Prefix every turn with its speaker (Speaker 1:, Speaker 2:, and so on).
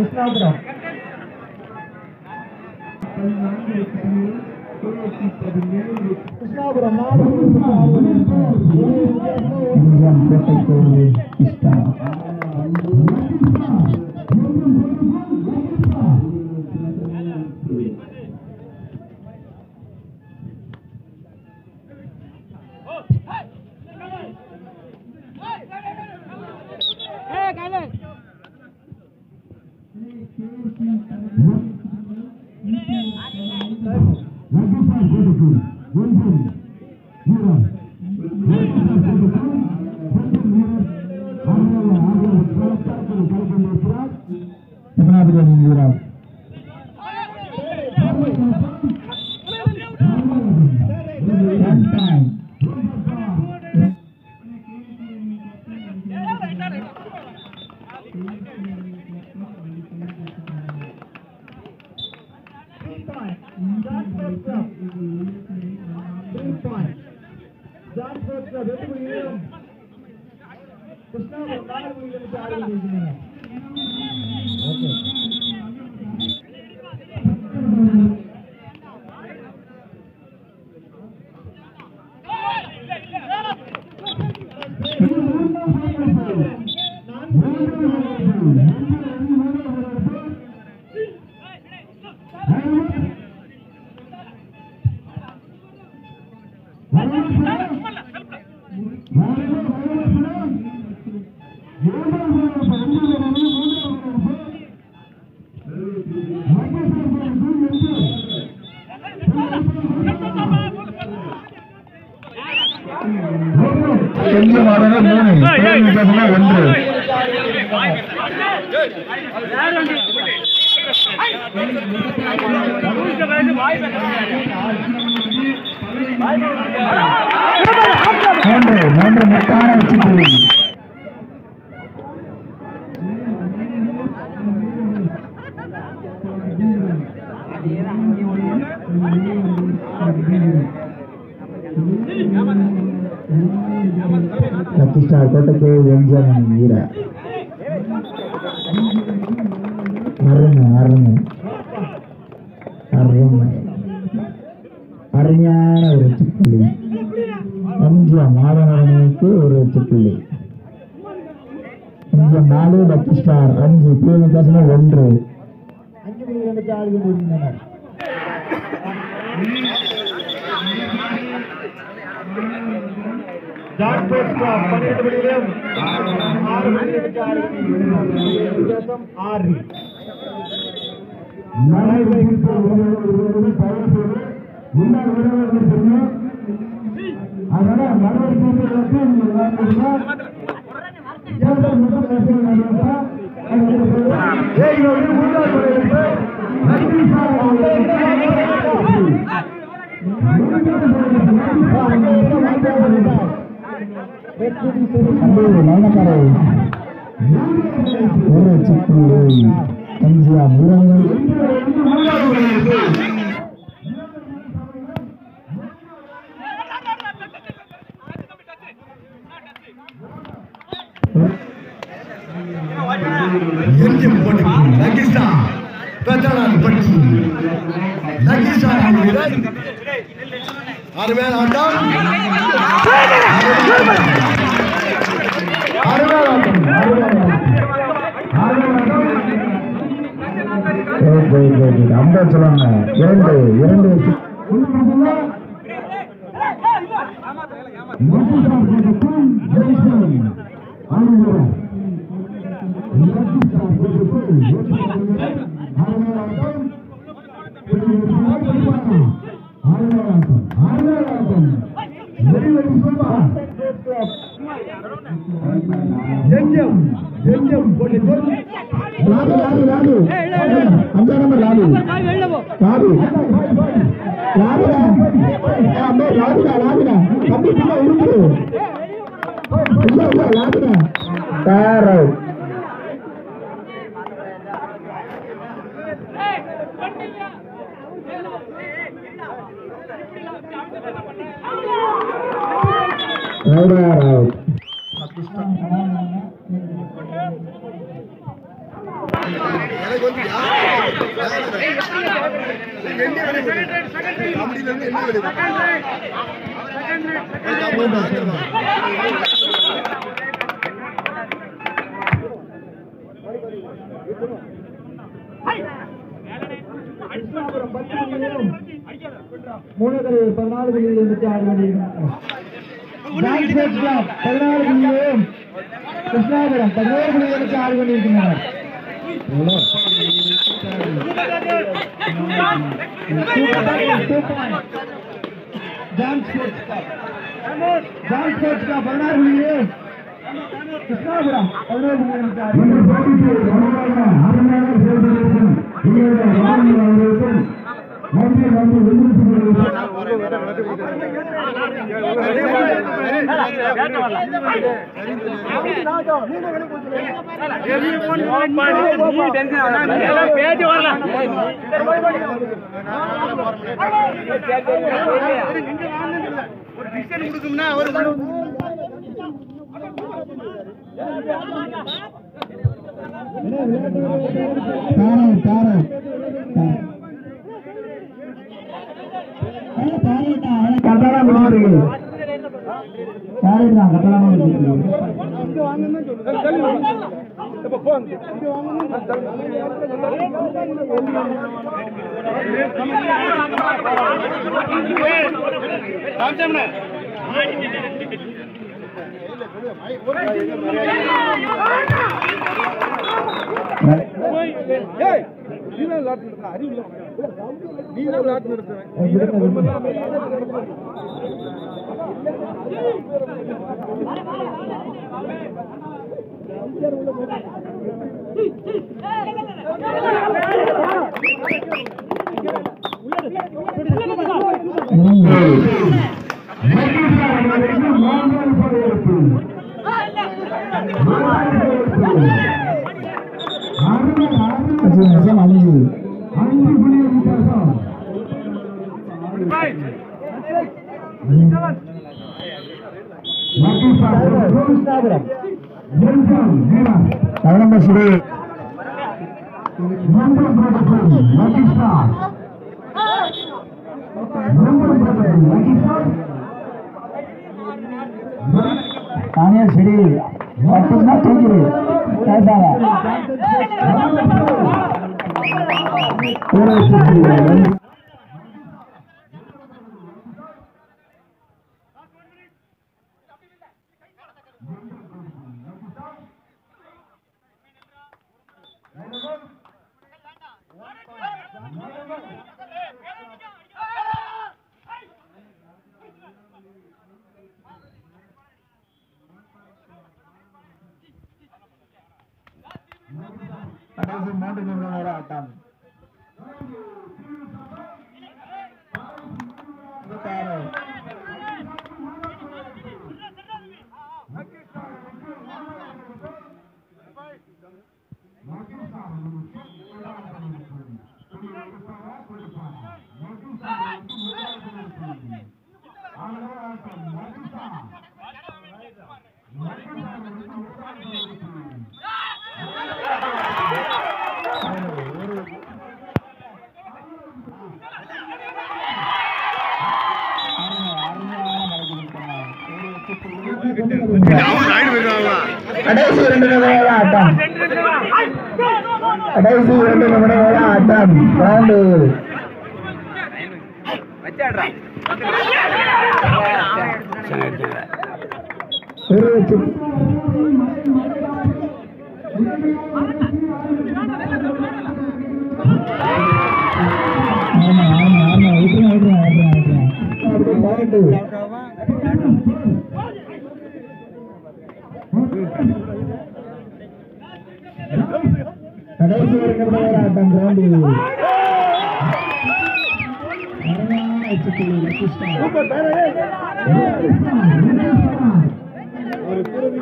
Speaker 1: கிருஷ்ணாபுரம் கிருஷ்ணாபுரம் நாலு
Speaker 2: Kenapa
Speaker 1: dengan Yuras? John Sports Club எட்டு புள்ளிகளும் கிருஷ்ணாபுரம் நாலு புள்ளிகளுக்கு ஆறு புள்ளிகள் ஓகே
Speaker 2: செல்லும் ஆடல மூணு பேசுனா ஒன்று மூன்று மூன்று முட்டான வச்சு லக்கி ஸ்டார் கோட்டைக்கு எம்ஜிஆர் வீர அருமை அருமை அருமை அருமையான ஒரு வெற்றிப்புள்ளி எம்ஜிஆர் மாதவரனுக்கு ஒரு வெற்றிப்புள்ளி எம்ஜிஆர் நாலு லக்கி ஸ்டார் அஞ்சு புள்ளி வித்தியாசமா ஒன்று
Speaker 1: அஞ்சு கொண்டிருந்தனர் ஸ்போர்ட்ஸ் கிளப் பன்னிரண்டு புள்ளிகளும் ஆறு புள்ளிகளுக்கு ஆறு. வித்தியாசம் ஆறு
Speaker 2: அன்பு நயனக்காரை ஒரு வெற்றிப்புள்ளி எம்ஜிஆர் வீரர்கள்
Speaker 3: எம்ஜிஎம் போட்டி லக்கிஸ்டா பெத்தனான் பட்டி லக்கிஸ்டா வீரர் அருமையான ஆட்டம்
Speaker 2: அருமையான ஆட்டம் அருமையான
Speaker 3: எம்ஜிஎம் போட்டி
Speaker 2: ராடு ராடு ராடு அஞ்சாம் நம்பர் ராடு ராடு ராடுடா அம்மா ராடுடா ராடுடா தம்பி பிள்ளை இருக்கு இல்ல இல்ல ராடுடா தாரோ பதினாலு ராவ்
Speaker 1: கிருஷ்ணாபுரம் புள்ளிகள் இருபத்தி ஆறு டான்ஸ் கிளப் பதினாலு புள்ளிகளும் கிருஷ்ணாபுரம் பதினோரு இருபத்தி ஆறு டான்ஸ் ஸ்போர்ட்ஸ் பேச்சு வரல ஒரு கிளப் கொடுக்கும்னா அவர் கிருஷ்ணாபுரம் பதினோரு புள்ளி இருபத்தி ஆறு
Speaker 2: இந்த போட்டிக்கு மாநில அவர்களுக்கும் நன்றி நன்றி விண்ணப்பிக்கிறேன்
Speaker 4: பேச்சு வரல
Speaker 2: தாரை தாரை கட்டணம் number
Speaker 1: Suresh
Speaker 2: number brother lucky star number brother lucky star Tania सिडी वाटत ना ठेकी काय सांगा கடைசி இரண்டு நிமிடங்கள ஆட்டம் கடைசி இரண்டு நிமிடம் ஆட்டம் பாண்டு ஆமா ஆமா ஆமா. விட்டுருங்க விட்டுருங்க விட்டுருங்க கடைசி வரைக்கும் போராட்டம் தாண்டி ஒரு குருவி